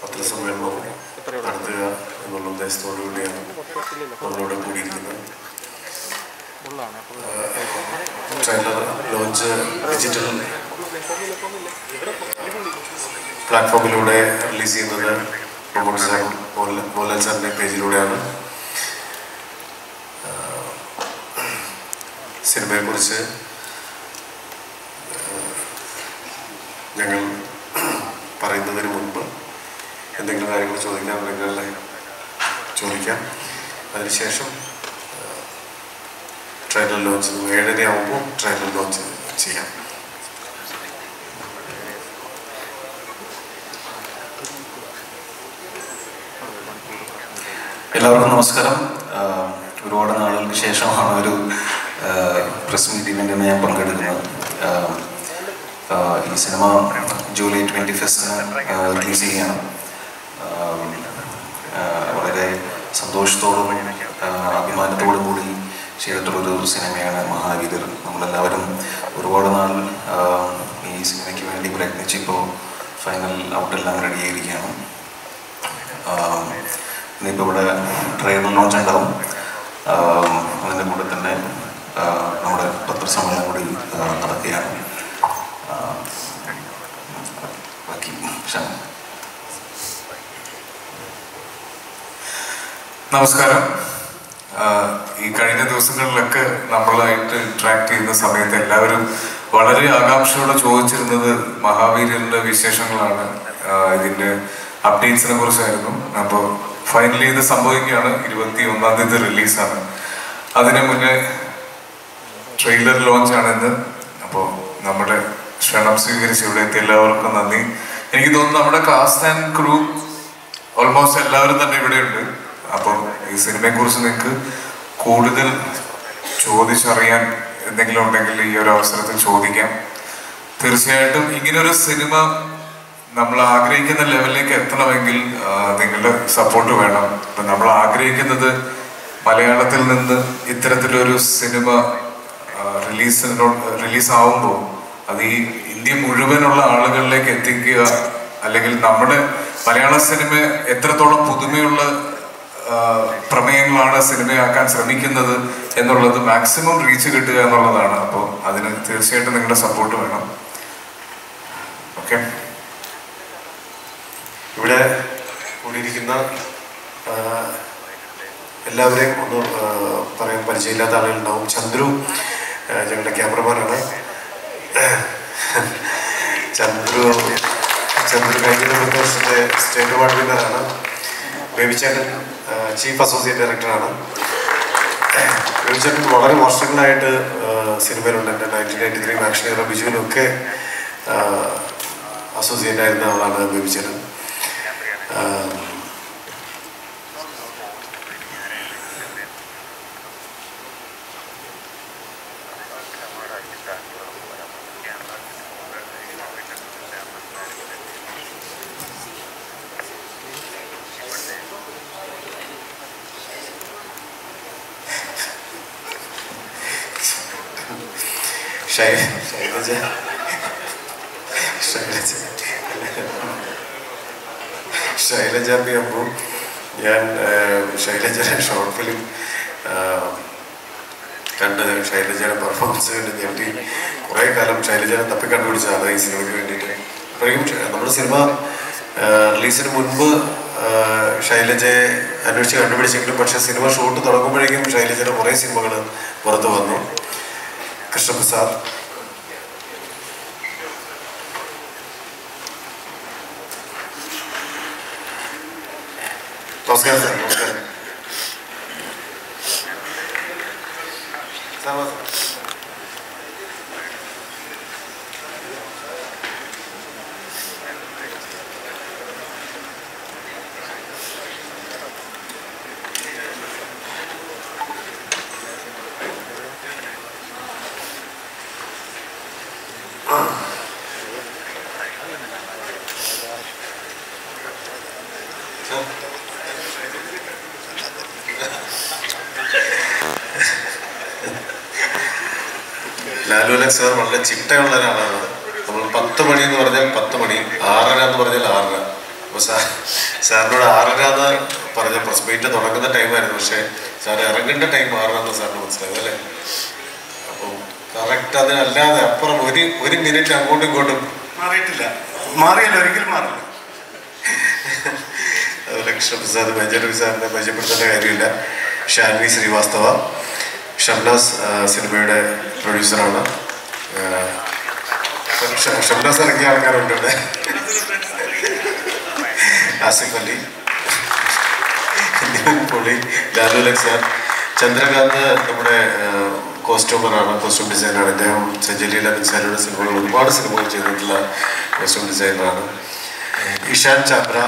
പത്രസമ്മേളനവും നടത്തുക എന്നുള്ള ഉദ്ദേശത്തോടു കൂടിയാണ് നമ്മളോട് കൂടിയിരിക്കുന്നത്. ലോഞ്ച് ഡിജിറ്റൽ പ്ലാറ്റ്ഫോമിലൂടെ റിലീസ് ചെയ്യുന്നത് മമ്മൂട്ടി സാർ മോഹൻലാൽ സാറിന്റെ പേജിലൂടെയാണ്. സിനിമയെക്കുറിച്ച് ഞങ്ങൾ പറയുന്നതിന് മുൻപ് എന്തെങ്കിലും കാര്യങ്ങൾ ചോദിക്കാൻ ഉണ്ടെങ്കിൽ ചോദിക്കാം. അതിനുശേഷം ട്രെയിലർ ലോഞ്ച് ഏഴര ആകുമ്പോൾ ട്രെയിലർ ലോഞ്ച് ചെയ്യാം. എല്ലാവർക്കും നമസ്കാരം. ഒരുപാട് നാളുകൾക്ക് ശേഷമാണ് ഒരു പ്രസ് മീറ്റിങ്ങിന് ഞാൻ പങ്കെടുക്കുന്നത്. ഈ സിനിമ ജൂലൈ ട്വന്റി ഫസ്റ്റിന് റിലീസ് ചെയ്യാണ് സന്തോഷത്തോടും അഭിമാനത്തോടും കൂടി ചെയ്തിട്ടുള്ളൊരു സിനിമയാണ് മഹാവീരർ നമ്മളെല്ലാവരും ഒരുപാട് നാൾ ഈ സിനിമയ്ക്ക് വേണ്ടി പ്രയത്നിച്ചിപ്പോൾ ഫൈനൽ ഔട്ടെല്ലാം റെഡി ആയിരിക്കുകയാണ്. ആഹ് ഇന്നിപ്പോൾ ഇവിടെ ട്രെയിലർ ലോഞ്ച് ഉണ്ടാവും അതിന്റെ കൂടെ തന്നെ നമ്മുടെ പത്രസമ്മേളനം കൂടി നടക്കുകയാണ്. നമസ്കാരം. ഈ കഴിഞ്ഞ ദിവസങ്ങളിലൊക്കെ നമ്മളായിട്ട് ഇന്ററാക്ട് ചെയ്യുന്ന സമയത്ത് എല്ലാവരും വളരെ ആകാംക്ഷയോടെ ചോദിച്ചിരുന്നത് മഹാവീരന്റെ വിശേഷങ്ങളാണ്. ഇതിന്റെ അപ്ഡേറ്റ്സിനെ കുറിച്ചായിരുന്നു. അപ്പോൾ ഫൈനലി ഇത് സംഭവിക്കുകയാണ്. ഇരുപത്തി ഒന്നാം തീയതി റിലീസാണ് അതിനു മുന്നേ ട്രെയിലർ ലോഞ്ച് ആണെന്ന്. അപ്പോൾ നമ്മുടെ ക്ഷണം സ്വീകരിച്ച് ഇവിടെ എത്തിയ എല്ലാവർക്കും നന്ദി. എനിക്ക് തോന്നുന്നു നമ്മുടെ കാസ്റ്റ് ആൻഡ് ക്രൂ ഓൾമോസ്റ്റ് എല്ലാവരും തന്നെ ഇവിടെയുണ്ട്. അപ്പം ഈ സിനിമയെ കുറിച്ച് നിങ്ങൾക്ക് കൂടുതൽ ചോദിച്ചറിയാൻ എന്തെങ്കിലും ഉണ്ടെങ്കിൽ ഈ ഒരു അവസരത്തിൽ ചോദിക്കാം. തീർച്ചയായിട്ടും ഇങ്ങനൊരു സിനിമ നമ്മൾ ആഗ്രഹിക്കുന്ന ലെവലിലേക്ക് എത്തണമെങ്കിൽ നിങ്ങളുടെ സപ്പോർട്ട് വേണം. ഇപ്പം നമ്മൾ ആഗ്രഹിക്കുന്നത് മലയാളത്തിൽ നിന്ന് ഇത്തരത്തിലൊരു സിനിമ റിലീസിനോട് റിലീസാവുമ്പോൾ അത് ഈ ഇന്ത്യ മുഴുവനുള്ള ആളുകളിലേക്ക് എത്തിക്കുക അല്ലെങ്കിൽ നമ്മുടെ മലയാള സിനിമ എത്രത്തോളം പുതുമയുള്ള പ്രമേയങ്ങളാണ് സിനിമയാക്കാൻ ശ്രമിക്കുന്നത് എന്നുള്ളത് മാക്സിമം റീച്ച് കിട്ടുക എന്നുള്ളതാണ്. അപ്പോൾ അതിന് തീർച്ചയായിട്ടും നിങ്ങളുടെ സപ്പോർട്ട് വേണം. ഓക്കെ ഇവിടെ കൂടിയിരിക്കുന്ന എല്ലാവരെയും ഒന്ന് പറയാൻ പരിചയമില്ലാത്ത ആളുകളുണ്ടാവും. ചന്ദ്രു ഞങ്ങളുടെ ക്യാമറമാനാണ്. ചന്ദ്രു ചന്ദ്രു കഴിഞ്ഞ വർഷത്തെ സ്റ്റേറ്റ് അവാർഡ് വിന്നറാണ്. ബേബിച്ചേട്ടൻ ചീഫ് അസോസിയേറ്റ് ഡയറക്ടറാണ്. ബേബിച്ചേട്ടൻ വളരെ വർഷങ്ങളായിട്ട് സിനിമയിലുണ്ട്. എന്റെ nineteen ninety three action hero ബിജുവിനൊക്കെ associate ആയിരുന്ന ആളാണ് ബേബിച്ചേട്ടൻ ശൈലജ ശൈലജ ഞാൻ ശൈലജയുടെ ഷോർട്ട് ഫിലിം കണ്ട് ശൈലജയുടെ പെർഫോമൻസ് കണ്ട് ഞെട്ടി. കുറേ കാലം ശൈലജനെ തപ്പി കണ്ടുപിടിച്ച ഈ സിനിമയ്ക്ക് വേണ്ടിയിട്ട്. അപ്പോഴേക്കും നമ്മുടെ സിനിമ റിലീസിന് മുൻപ് ശൈലജയെ അന്വേഷിച്ച് കണ്ടുപിടിച്ചെങ്കിലും പക്ഷേ സിനിമ ഷൂട്ട് തുടങ്ങുമ്പോഴേക്കും ശൈലജയുടെ കുറേ സിനിമകൾ പുറത്തു വന്നു. കൃഷ്ണപ്രസാദ് നമസ്കാരം സാർ നമസ്കാരം സാർ വാ സാർ. ലാലു അലക്സ് സാർ വളരെ ചിട്ടയുള്ള ഒരാളാണ് നമ്മൾ പത്ത് മണി എന്ന് പറഞ്ഞാൽ പത്ത് മണി ആറര എന്ന് പറഞ്ഞാൽ ആറര. അപ്പോൾ സാർ സാറിനോട് ആറര എന്ന് പറഞ്ഞ പ്രസ് മീറ്റ് തുടങ്ങുന്ന ടൈമായിരുന്നു പക്ഷേ സാർ ഇറങ്ങേണ്ട ടൈം ആറര എന്ന് സാറിന് മനസ്സിലായത് അല്ലേ? അപ്പോൾ കറക്റ്റ് അതിനല്ലാതെ അപ്പുറം ഒരു ഒരു മിനിറ്റ് അങ്ങോട്ടും ഇങ്ങോട്ടും മാറിയിട്ടില്ല. മാറിയല്ല ഒരിക്കലും മാറില്ല അതുപോലെ കൃഷ്ണപ്രസാദ് മേജർ സാറിനെ പരിചയപ്പെടുത്തേണ്ട കാര്യമില്ല. ഷാൻവി ശ്രീവാസ്തവ. ഷംനാസ് സിനിമയുടെ പ്രൊഡ്യൂസറാണ്. ഷംനാസ് ഇറങ്ങിയ ആൾക്കാരുണ്ട് ഇവിടെ. ആസിഫ് അലി പൊളി ലാലു ലക് സാർ ചന്ദ്രകാന്ത് നമ്മുടെ കോസ്റ്റ്യൂമറാണ് കോസ്റ്റ്യൂം ഡിസൈനറാണ്. അദ്ദേഹം സജലി ലബൻ സാറിയുടെ സിനിമകൾ ഒരുപാട് സിനിമകൾ ചെയ്തിട്ടുള്ള കോസ്റ്റ്യൂം ഡിസൈനറാണ്. ഇഷാൻ ചാബ്ര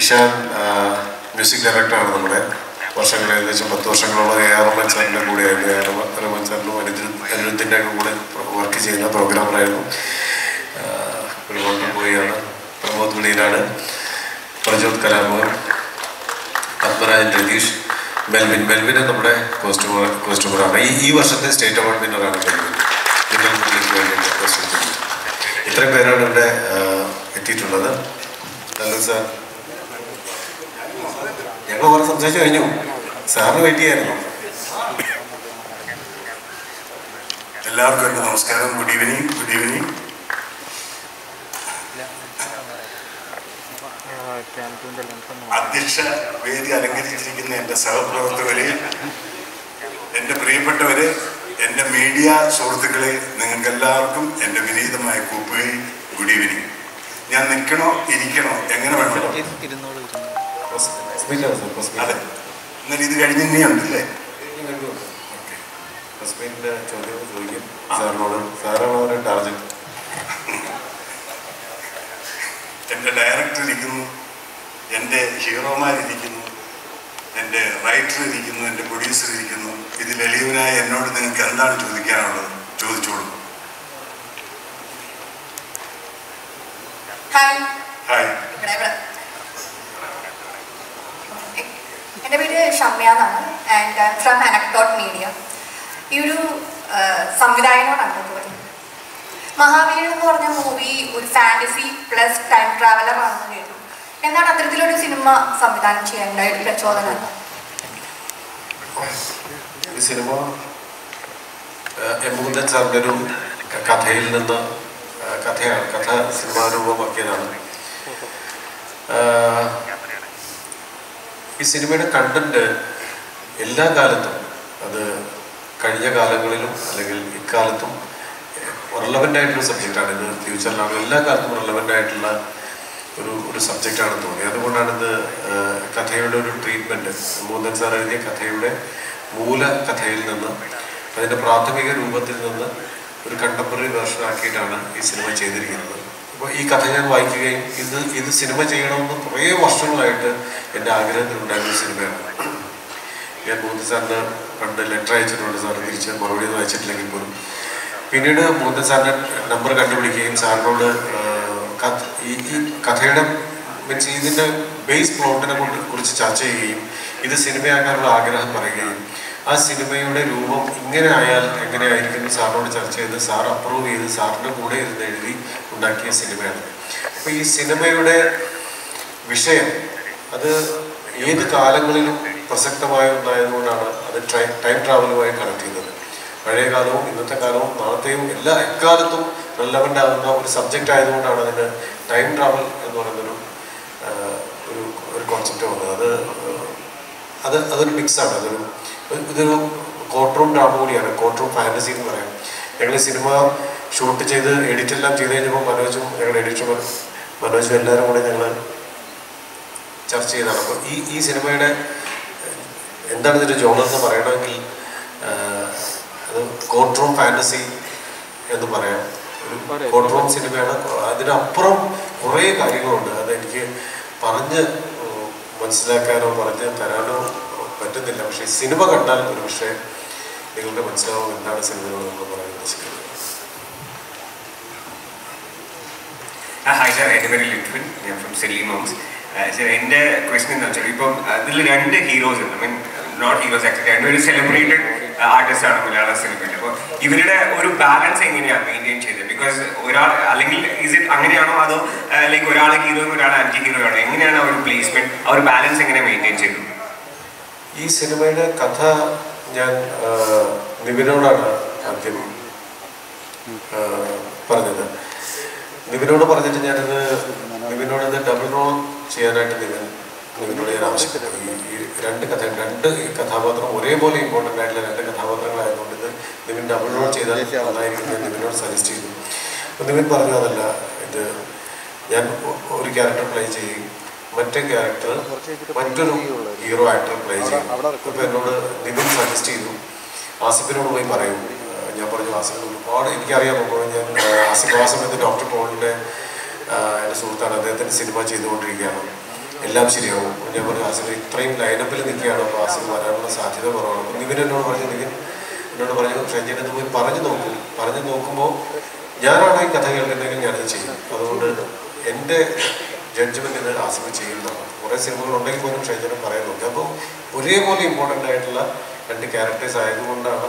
ഇഷാൻ മ്യൂസിക് ഡയറക്ടറാണ് നമ്മുടെ. വർഷങ്ങൾ ഏകദേശം പത്ത് വർഷങ്ങളോളം എ ആർ റഹ്മാൻ സാറിന്റെ കൂടെയായിരുന്നു എ ആർ റഹ്മാൻ സാറിനും അനിരുദ്ധിന്റെ ഒക്കെ കൂടെ വർക്ക് ചെയ്യുന്ന പ്രോഗ്രാമറായിരുന്നു ഒരു കൊണ്ട് ബോയാണ് പ്രമോദ് വിളിയിലാണ്. പ്രജോത് കലാമോഹൻ പത്മരാജൻ രതീഷ് മെൽവിൻ. മെൽവിന് നമ്മുടെ കോസ്റ്റ്യൂമർ കോസ്റ്റ്യൂമറാണ് ഈ ഈ വർഷത്തെ സ്റ്റേറ്റ് അവാർഡ് വിന്നറാണ് ഇത്രയും പേരാണ് ഇവിടെ എത്തിയിട്ടുള്ളത്. Hello sir. ഞങ്ങൾ കുറെ സംസാരിച്ചു കഴിഞ്ഞു. സാറിന് വെയിറ്റ് ചെയ്യായിരുന്നു. എല്ലാവർക്കും എന്റെ നമസ്കാരം. ഗുഡ് ഈവനിങ് ഗുഡ് ഈവനിങ് അധ്യക്ഷ വേദി അലങ്കരിച്ചിരിക്കുന്ന എന്റെ സഹപ്രവർത്തകരെ എന്റെ പ്രിയപ്പെട്ടവരെ എന്റെ മീഡിയ സുഹൃത്തുക്കളെ നിങ്ങൾക്കെല്ലാവർക്കും എന്റെ വിനീതമായ കൂപ്പുകൈ ഗുഡ് ഈവനിങ് ഞാൻ നിൽക്കണോ ഇരിക്കണോ എങ്ങനെ വേണമല്ലോ? അതെ. എന്നാൽ ഇത് കഴിഞ്ഞ് ഇനിയുണ്ടല്ലേ ഹസ്ബൻഡിന്റെ ചോദ്യം ചോദിക്കും. സാറിനോട്. സാറാണ് അവരുടെ ടാർജറ്റ്. എന്റെ ഡയറക്ടർ ഇരിക്കുന്നു എന്റെ ഹീറോമാരിരിക്കുന്നു എന്റെ റൈറ്റർ ഇരിക്കുന്നു എന്റെ പ്രൊഡ്യൂസർ ഇരിക്കുന്നു. ഇതിൽ എളിയവനായ എന്നോട് നിങ്ങൾക്ക് എന്താണ് ചോദിക്കാനുള്ളത്? ചോദിച്ചോളൂ. ഹായ് ഇവിടെ ഇവിടെ എന്റെ പേര് ഷമ്യ എന്നാണ് ആൻഡ് ഫ്രം അനക്ടോട്ട് മീഡിയ ഈ ഒരു ആ, സംവിധായകനോടാണ് തോന്നി മഹാവീരൻ എന്ന് പറഞ്ഞ മൂവി ഒരു ഫാന്റസി പ്ലസ് ടൈം ട്രാവലർ ആണെന്ന് കേട്ടു. എന്നാണ് അത്തരത്തിലൊരു സിനിമ സംവിധാനം ചെയ്യേണ്ട ഒരു പ്രചോദനം. ഈ സിനിമ എം മുകുന്ദൻ സാറിന്റെ കഥയിൽ നിന്ന് കഥയാണ് കഥ സിനിമാ രൂപമാക്കിയതാണ്. ആ, ഈ സിനിമയുടെ കണ്ടന്റ് എല്ലാ കാലത്തും അത് കഴിഞ്ഞ കാലങ്ങളിലും അല്ലെങ്കിൽ ഇക്കാലത്തും റെലവെന്റ് ആയിട്ടുള്ള സബ്ജക്റ്റാണ് ഇത് ഫ്യൂച്ചറിലാണ് എല്ലാ കാലത്തും റെലവെന്റ് ആയിട്ടുള്ള ഒരു ഒരു സബ്ജക്റ്റാണെന്ന് തോന്നി. അതുകൊണ്ടാണ് ഇത് കഥയുടെ ഒരു ട്രീറ്റ്മെന്റ് മൂന്നൻ സാർ എഴുതിയ കഥയുടെ മൂല കഥയിൽ നിന്ന് അതിന്റെ പ്രാഥമിക രൂപത്തിൽ നിന്ന് ഒരു കണ്ടംപററി വേർഷൻ ആക്കിയിട്ടാണ് ഈ സിനിമ ചെയ്തിരിക്കുന്നത്. അപ്പോൾ ഈ കഥ ഞാൻ വായിക്കുകയും ഇത് ഇത് സിനിമ ചെയ്യണമെന്ന് കുറേ വർഷങ്ങളായിട്ട് എന്റെ ആഗ്രഹത്തിലുണ്ടായിരുന്ന സിനിമയാണ്. ഞാൻ മോഹൻ സാറിന് പണ്ട് ലെറ്റർ അയച്ചിട്ടുണ്ട് സാർ തിരിച്ച് മറുപടി ഒന്നും അയച്ചിട്ടില്ലെങ്കിൽ പോലും. പിന്നീട് മോഹൻ സാറിന്റെ നമ്പർ കണ്ടുപിടിക്കുകയും സാറിനോട് ഈ ഈ കഥയുടെ മീൻസ് ഇതിന്റെ ബേസ് പ്ലോട്ടിനെ കൊണ്ട് കുറിച്ച് ചർച്ച ചെയ്യുകയും ഇത് സിനിമയാക്കാനുള്ള ആഗ്രഹം പറയുകയും ആ സിനിമയുടെ രൂപം ഇങ്ങനെ ആയാൽ എങ്ങനെയായിരിക്കും സാറിനോട് ചർച്ച ചെയ്ത് സാർ അപ്രൂവ് ചെയ്ത് സാറിന്റെ കൂടെ ഇരുന്ന് എഴുതി ഉണ്ടാക്കിയ സിനിമയാണ്. അപ്പോൾ ഈ സിനിമയുടെ വിഷയം അത് ഏത് കാലങ്ങളിലും പ്രസക്തമായ ഒന്നായതുകൊണ്ടാണ് അത് ട്രൈ ടൈം ട്രാവലുമായി കണക്ട് ചെയ്തത്. പഴയ കാലവും ഇന്നത്തെ കാലവും നാളത്തെയും എല്ലാ എക്കാലത്തും റെലവന്റ് ആകുന്ന ഒരു സബ്ജക്റ്റ് ആയതുകൊണ്ടാണ് അതിന് ടൈം ട്രാവൽ എന്ന് പറയുന്നൊരു ഒരു ഒരു കോൺസെപ്റ്റ് വന്നത്. അത് അത് അതൊരു മിക്സാണ് അതൊരു ഇതൊരു കോർട്ട് റൂം ഡ്രാമ കൂടിയാണ്. കോർട്ട് റൂം ഫാന്റസി എന്ന് പറയാം. ഞങ്ങൾ സിനിമ ഷൂട്ട് ചെയ്ത് എഡിറ്റ് എല്ലാം ചെയ്ത് കഴിഞ്ഞപ്പോൾ മനോജും ഞങ്ങളുടെ എഡിറ്റർ മനോജും എല്ലാവരും കൂടെ ഞങ്ങൾ ചർച്ച ചെയ്തതാണ് അപ്പോൾ ഈ ഈ സിനിമയുടെ എന്താണ് ഇതിന്റെ ജോണർ എന്ന് പറയണമെങ്കിൽ അത് കോർട്ട് റൂം ഫാന്റസി എന്ന് പറയാം. ഒരു കോർട്ട് റൂം സിനിമയാണ്. അതിനപ്പുറം കുറേ കാര്യങ്ങളുണ്ട്. അതെനിക്ക് പറഞ്ഞ് മനസ്സിലാക്കാനോ പറഞ്ഞ് തരാനോ പറ്റുന്നില്ല. പക്ഷേ സിനിമ കണ്ടാൽ ഒരു പക്ഷേ നിങ്ങൾക്ക് മനസ്സിലാവും എന്താണ് സിനിമകൾ നമ്മൾ പറയാൻ ഉദ്ദേശിക്കുന്നത്. ഹായ് സാർ എന്റെ പേര് ലിറ്റ്വിൻ ഞാൻ ഫ്രം സെല്ലി മോംസ് സാർ എന്റെ ക്വസ്റ്റൻ എന്താ വെച്ചാൽ ഇപ്പം അതിൽ രണ്ട് ഹീറോസ് ഉണ്ട്. മീൻ നോട്ട് ഹീറോസ് ആക്ച്വലി രണ്ടുപേരും സെലിബ്രേറ്റഡ് ആർട്ടിസ്റ്റ് ആണ് മലയാള സിനിമയിൽ അപ്പോൾ ഇവരുടെ ഒരു ബാലൻസ് എങ്ങനെയാണ് മെയിന്റെയിൻ ചെയ്തത്? ബിക്കോസ് ഒരാൾ അല്ലെങ്കിൽ ഇസ് ഇറ്റ് അങ്ങനെയാണോ അതോ ലൈക്ക് ഒരാൾ ഹീറോയും ഒരാൾ ആന്റി ഹീറോ ആണോ എങ്ങനെയാണ് ആ ഒരു പ്ലേസ്മെന്റ് ആ ഒരു ബാലൻസ് എങ്ങനെ മെയിന്റെയിൻ ചെയ്തത്? ഈ സിനിമയുടെ കഥ ഞാൻ നിവിനോടാണ് ആദ്യം പറഞ്ഞത്. നിവിനോട് പറഞ്ഞിട്ട് ഞാനിത് നിവിനോട് ഇത് ഡബിൾ റോൾ ചെയ്യാനായിട്ട് നിവിൻ നിവിനോട് ഞാൻ ആവശ്യപ്പെട്ടു. ഈ രണ്ട് കഥ രണ്ട് കഥാപാത്രം ഒരേപോലെ ഇമ്പോർട്ടന്റ് ആയിട്ടുള്ള രണ്ട് കഥാപാത്രങ്ങളായതുകൊണ്ട് ഇത് നിവിൻ ഡബിൾ റോൾ ചെയ്താൽ നന്നായിരിക്കും ഞാൻ നിവിനോട് സജസ്റ്റ് ചെയ്തു. അപ്പം നിവിൻ പറഞ്ഞു അതല്ല ഇത് ഞാൻ ഒരു ക്യാരക്ടർ പ്ലേ ചെയ്യും മറ്റേ ക്യാരക്ടർ മറ്റൊരു ഹീറോ ആക്ടർ പ്ലേ ചെയ്യും അപ്പോൾ എന്നോട് നിവിൻ സജസ്റ്റ് ചെയ്തു. ആസിഫിനോട് പോയി പറയും. ഞാൻ പറഞ്ഞു ആസിഫ് ഒരുപാട് എനിക്കറിയാം. ഞാൻ ആസിഫ് ആ സമയത്ത് ഡോക്ടർ പോളിന്റെ എന്റെ സുഹൃത്താണ്. അദ്ദേഹത്തിന്റെ സിനിമ ചെയ്തുകൊണ്ടിരിക്കുകയാണ്. എല്ലാം ശരിയാവും. ഞാൻ പറഞ്ഞു ആസിഫ് ഇത്രയും ലൈനപ്പിൽ നിൽക്കുകയാണ്. അപ്പോൾ ആസിഫ് വരാനുള്ള സാധ്യത കുറവാണ്. അപ്പോൾ നിവിൻ എന്നോട് പറഞ്ഞു നിവിൻ എന്നോട് പറഞ്ഞു ഇത് പോയി പറഞ്ഞു നോക്കും. പറഞ്ഞു നോക്കുമ്പോൾ ഞാനാണ് ഈ കഥ കേൾക്കുന്നെങ്കിൽ ഞാനത് ചെയ്യും. അതുകൊണ്ട് എന്റെ ജഡ്ജ്മെന്റ് ഇത് ആസിഫ് ചെയ്യുന്നതാണ് കുറേ സിനിമകൾ ഉണ്ടെങ്കിൽ പോലും ഷൈജനം പറയുന്നുണ്ട്. അപ്പോൾ ഒരേപോലെ ഇമ്പോർട്ടന്റ് ആയിട്ടുള്ള രണ്ട് ക്യാരക്ടേഴ്സ് ആയതുകൊണ്ടാണ്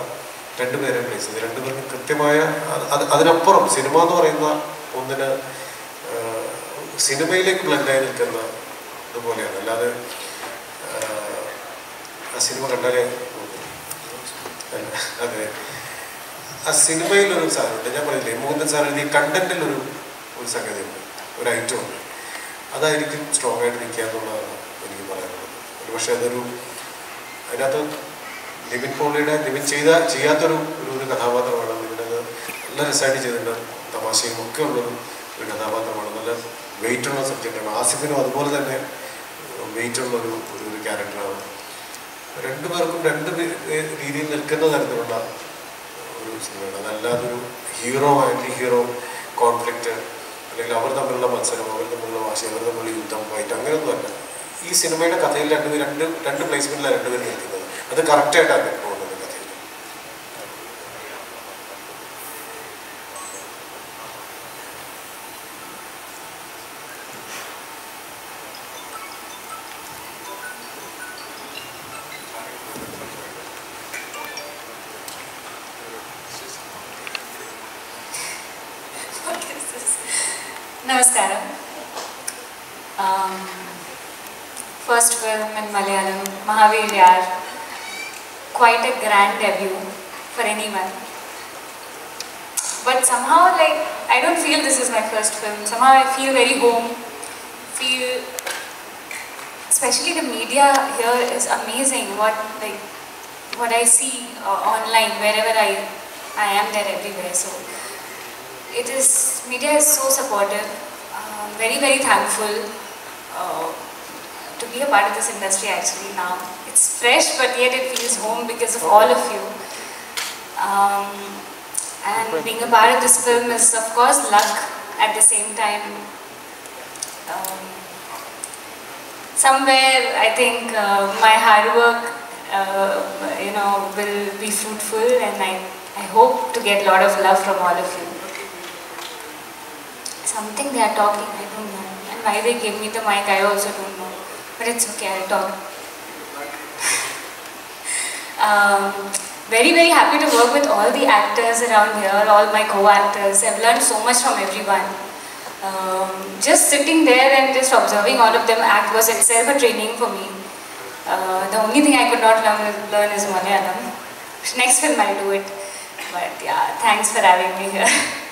രണ്ടുപേരെ പ്ലേസ് ചെയ്തത് രണ്ടുപേർക്കും കൃത്യമായ അത് അത് അതിനപ്പുറം സിനിമ എന്ന് പറയുന്ന ഒന്നിന് സിനിമയിലേക്ക് ബ്ലെൻഡായി നിൽക്കുന്ന ഇതുപോലെയാണ്. അല്ലാതെ ആ, സിനിമ കണ്ടാലേ അതെ. ആ സിനിമയിലൊരു സാധനമുണ്ട്. ഞാൻ പറഞ്ഞില്ലേ മോഹൻദൻ സാറിന് ഈ കണ്ടന്റിൽ ഒരു ഒരു സംഗതിയുണ്ട്. ഒരു ഐറ്റം ഉണ്ട്. അതായിരിക്കും സ്ട്രോങ് ആയിട്ട് നിൽക്കുക എന്നുള്ളതാണ് എനിക്ക് പറയാനുള്ളത്. ഒരുപക്ഷെ അതൊരു അതിനകത്ത് നിവിൻ പോളിയുടെ നിവിൻ ചെയ്ത ചെയ്യാത്തൊരു ഒരു ഒരു കഥാപാത്രമാണ്. നിവിനത് നല്ല രസമായിട്ട് ചെയ്തിട്ടുണ്ട്. തമാശയും ഒക്കെ ഉള്ളൊരു ഒരു കഥാപാത്രമാണ്. നല്ല വെയിറ്റ് ഉള്ള സബ്ജക്റ്റാണ് ആസിഫിനും അതുപോലെ തന്നെ വെയിറ്റ് ഉള്ള ഒരു ഒരു ക്യാരക്ടറാണ് രണ്ടു പേർക്കും രണ്ട് രീതിയിൽ നിൽക്കുന്ന തരത്തിലുള്ള ഒരു സിനിമയാണ് അതല്ലാതൊരു ഹീറോ ആന്റി ഹീറോ കോൺഫ്ലിക്റ്റ് അല്ലെങ്കിൽ അവർ തമ്മിലുള്ള മത്സരം അവർ തമ്മിലുള്ള വാശി അവർ തമ്മിലുള്ള യുദ്ധം ഫൈറ്റ് അങ്ങനെയൊന്നുമല്ല. ഈ സിനിമയുടെ കഥയിൽ രണ്ട് രണ്ട് രണ്ട് പ്ലേസ്മെന്റിലാണ് രണ്ടുപേരും നിൽക്കുന്നത്. അത് കറക്റ്റായിട്ടാണ് പോകുന്നത് film in Malayalam, Mahavir Yar. Quite a grand debut for anyone. But somehow, like, I don't feel this is my first film. Somehow I feel very home. Feel, especially the media here is amazing. What, like, what I see uh, online, wherever I, I am there everywhere. So, it is media is so supportive um, very very thankful uh, to be a part of this industry actually now. It's fresh but yet it feels home because of all of you. Um, and being a part of this film is of course luck at the same time. Um, somewhere i think uh, my hard work uh, you know will be fruitful and I, I hope to get a lot of love from all of you. Something they are talking, I don't know. And why they gave me the mic, I also don't know. But it's okay, I'll talk. um, very, very happy to work with all the actors around here, all my co-actors. I've learned so much from everyone. Um, just sitting there and just observing all of them act was itself a training for me. Uh, the only thing I could not learn, learn is Malayalam. Next film I'll do it. But yeah, thanks for having me here.